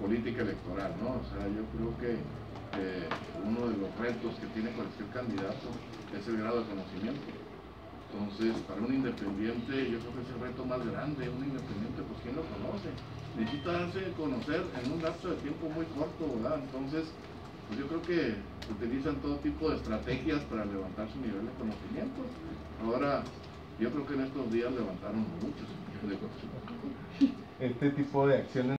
política electoral, ¿no? O sea, yo creo que eh, uno de los retos que tiene cualquier candidato es el grado de conocimiento. Entonces, para un independiente, yo creo que es el reto más grande. Un independiente, pues, ¿quién lo conoce? Necesita darse a conocer en un lapso de tiempo muy corto, ¿verdad? Entonces, pues yo creo que utilizan todo tipo de estrategias para levantar su nivel de conocimiento. Ahora, yo creo que en estos días levantaron muchos de conocimiento. Este tipo de acciones